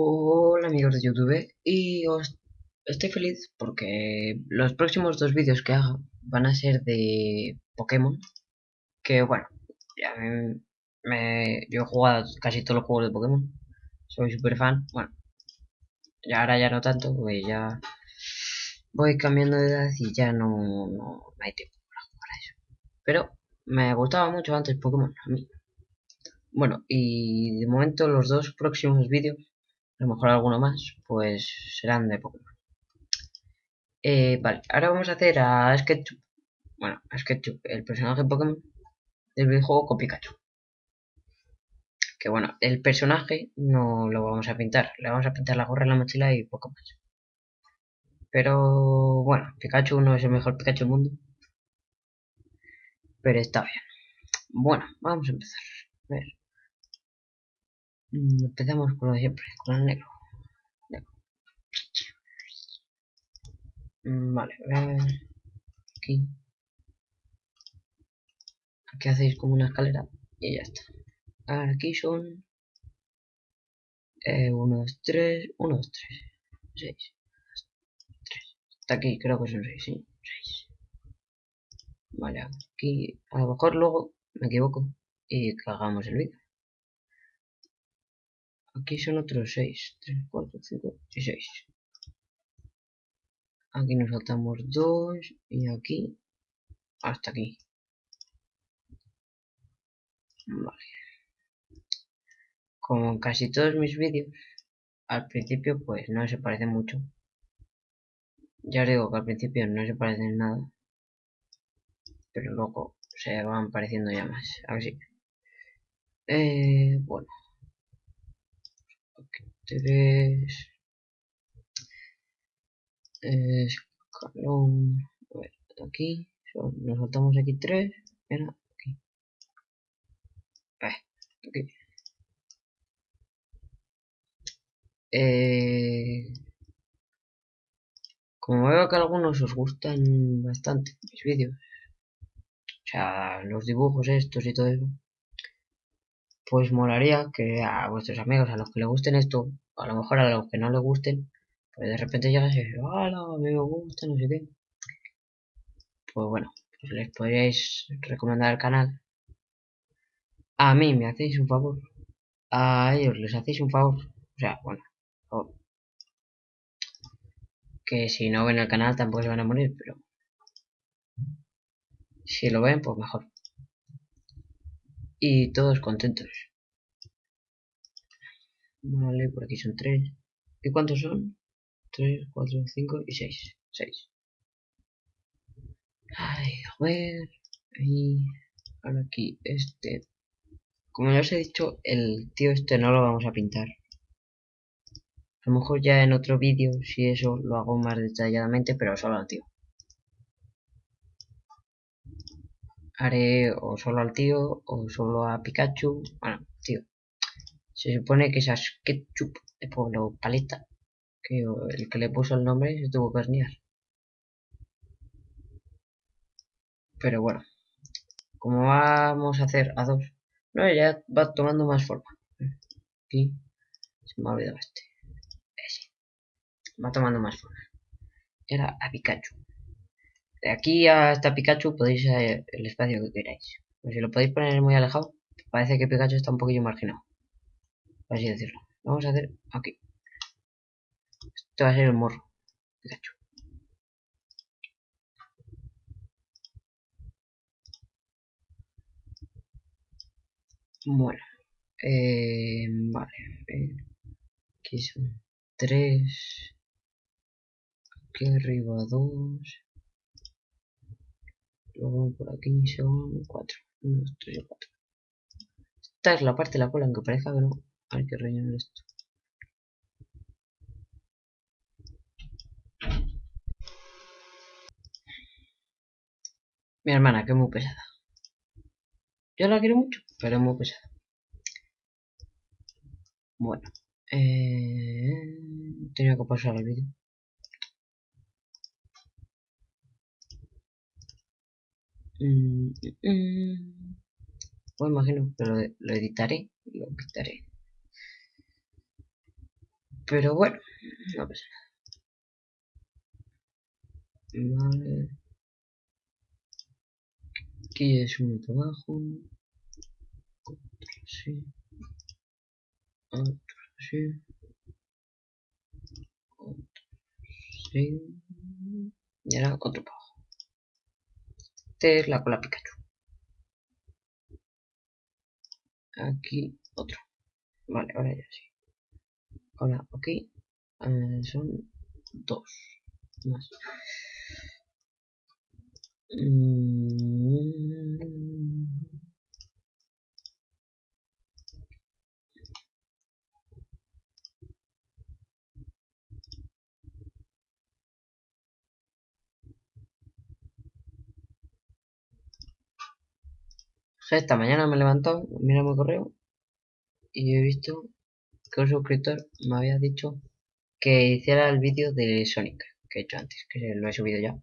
Hola amigos de YouTube y os estoy feliz porque los próximos dos vídeos que haga van a ser de Pokémon que bueno, ya me, yo he jugado casi todos los juegos de Pokémon soy super fan, bueno y ahora ya no tanto, pues ya voy cambiando de edad y ya no, no, hay tiempo para jugar a eso. Pero me gustaba mucho antes Pokémon a mí. Bueno, y de momento los dos próximos vídeos a lo mejor alguno más, pues serán de Pokémon. Eh, vale, ahora vamos a hacer a Sketchup, bueno, a Sketchup, el personaje Pokémon del videojuego con Pikachu. Que bueno, el personaje no lo vamos a pintar, le vamos a pintar la gorra, la mochila y poco más. Pero bueno, Pikachu no es el mejor Pikachu del mundo. Pero está bien. Bueno, vamos a empezar. A ver. Empezamos con lo de siempre, con el negro. Mm, vale, ver. Aquí. Aquí hacéis como una escalera y ya está. Ahora aquí son 1, 2, 3, 1, 2, 3, 6, 3. Hasta aquí creo que son 6, sí, 6. Vale, aquí a lo mejor luego me equivoco y cagamos el vídeo. Aquí son otros 6. 3, 4, 5 y 6. Aquí nos saltamos 2 y aquí hasta aquí. Vale. Como en casi todos mis vídeos, al principio pues no se parece mucho. Ya os digo que al principio no se parecen nada. Pero luego se van pareciendo ya más. Así. Eh, bueno tres escalón a ver, aquí nos saltamos aquí tres era aquí aquí eh, como veo que algunos os gustan bastante mis vídeos o sea los dibujos estos y todo eso pues molaría que a vuestros amigos, a los que les gusten esto, a lo mejor a los que no les gusten, pues de repente llegas y dices, hola, a mí me gusta, no sé qué. Pues bueno, pues les podríais recomendar el canal. A mí me hacéis un favor. A ellos les hacéis un favor. O sea, bueno, favor. Que si no ven el canal tampoco se van a morir, pero... Si lo ven, pues mejor y todos contentos. Vale, por aquí son tres. ¿Y cuántos son? 3, 4, 5 y 6. 6. Ay, a ver. Ahí. Ahora aquí, este. Como ya os he dicho, el tío este no lo vamos a pintar. A lo mejor ya en otro vídeo, si eso, lo hago más detalladamente, pero solo al tío. Haré o solo al tío o solo a Pikachu. Bueno, tío. Se supone que esas ketchup de pueblo paleta, que el que le puso el nombre se tuvo que esniar. Pero bueno, como vamos a hacer a dos, no, ya va tomando más forma. Aquí se me ha olvidado este. Ese. Va tomando más forma. Era a Pikachu. De aquí hasta Pikachu podéis eh, el espacio que queráis. Pues si lo podéis poner muy alejado, parece que Pikachu está un poquillo marginado. Así decirlo. Vamos a hacer aquí. Esto va a ser el morro. Pikachu. Bueno. Eh, vale. Aquí son tres. Aquí arriba dos. Luego por aquí son 4. 1, 2, 3 y 4. Esta es la parte de la cola, aunque parezca que no. Hay que rellenar esto. Mi hermana, que es muy pesada. Yo la quiero mucho, pero es muy pesada. Bueno. Eh, tenía que pasar el vídeo. Mm, mm, pues imagino que lo, editaré y lo quitaré. Pero bueno, no pasa nada. Vale. Aquí es uno abajo. Otro así. Otro así. Otro así. Y ahora otro para abajo. Este es la cola Pikachu. Aquí otro. Vale, ahora ya sí. Ahora aquí eh, son dos más. Mm. Esta mañana me he levantado, mira mi correo y he visto que un suscriptor me había dicho que hiciera el vídeo de Sonic que he hecho antes, que lo he subido ya.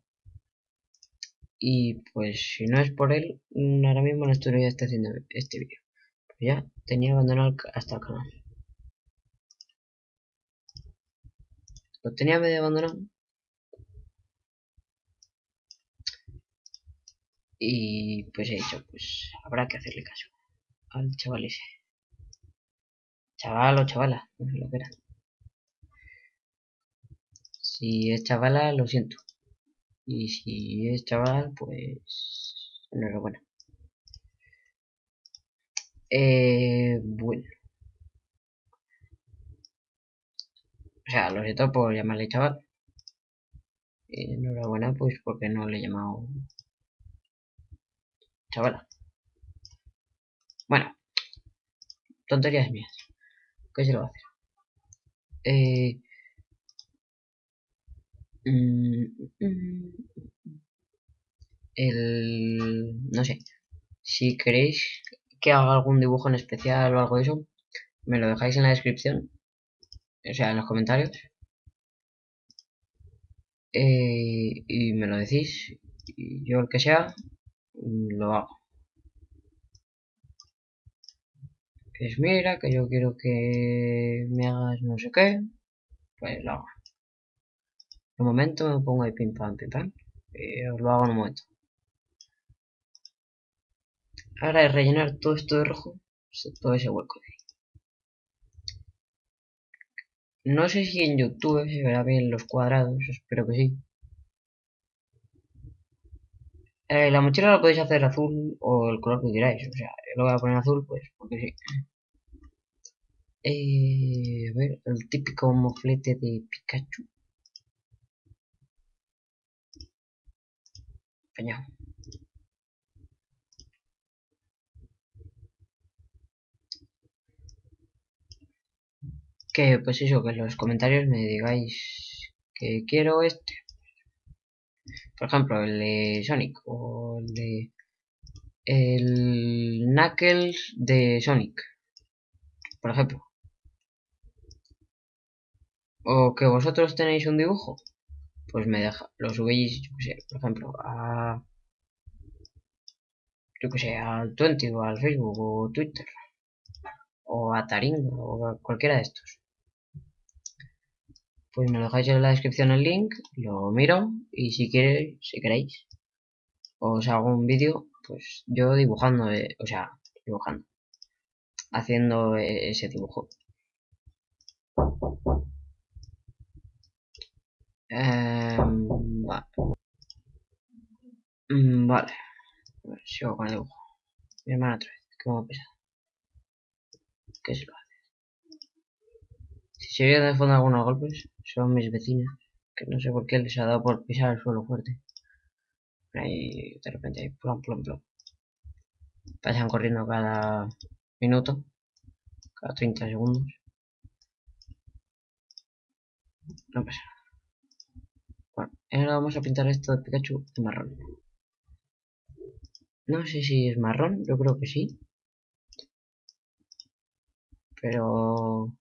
Y pues si no es por él, ahora mismo no estaría haciendo este vídeo. Pues ya tenía abandonado hasta el canal. Lo tenía medio abandonado. Y pues he dicho, pues habrá que hacerle caso al chaval ese. Chaval o chavala, no sé lo que era. Si es chavala, lo siento. Y si es chaval, pues enhorabuena. Eh, bueno. O sea, lo siento por llamarle chaval. Enhorabuena, pues porque no le he llamado Bueno, tonterías mías. ¿Qué se lo va a hacer? Eh, Mm, el no sé si queréis que haga algún dibujo en especial o algo de eso me lo dejáis en la descripción o sea en los comentarios eh, y me lo decís yo el que sea lo hago es mira que yo quiero que me hagas no sé qué. Pues lo hago. Un momento me pongo ahí pim pam pim pam y os lo hago en un momento. Ahora es rellenar todo esto de rojo todo ese hueco no sé si en youtube se verá bien los cuadrados espero que sí eh, la mochila la podéis hacer azul o el color que queráis o sea lo voy a poner azul pues porque sí. Eh, a ver el típico moflete de Pikachu. Que pues eso, que en los comentarios me digáis que quiero este. Por ejemplo, el de Sonic o el de el Knuckles de Sonic. Por ejemplo. O que vosotros tenéis un dibujo pues me deja, lo subís, yo que sé, por ejemplo, a yo que sé, al Twenty o al Facebook o Twitter o a Taringa o a cualquiera de estos. Pues me lo dejáis en la descripción el link, lo miro y si queréis, si queréis, os hago un vídeo, pues yo dibujando, eh, o sea, dibujando, haciendo eh, ese dibujo. Em, vale. Mm, vale. A ver, sigo con el dibujo. Mi hermana otra vez, que me pesado. ¿Qué se lo hace? Si se oye de fondo algunos golpes, son mis vecinos, que no sé por qué les ha dado por pisar el suelo fuerte. Ahí, de repente, ahí, plom, plom, plom. Pasan corriendo cada minuto, cada 30 segundos. No pasa nada. Bueno, ahora vamos a pintar esto de Pikachu de marrón. No sé si es marrón, yo creo que sí. Pero...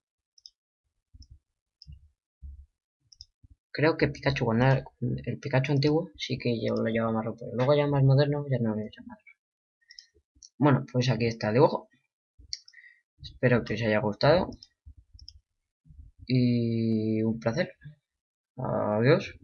Creo que Pikachu, cuando el Pikachu antiguo, sí que yo lo lleva marrón, pero luego ya más moderno ya no lo voy a llamar. Bueno, pues aquí está el dibujo. Espero que os haya gustado. y un placer. Adiós.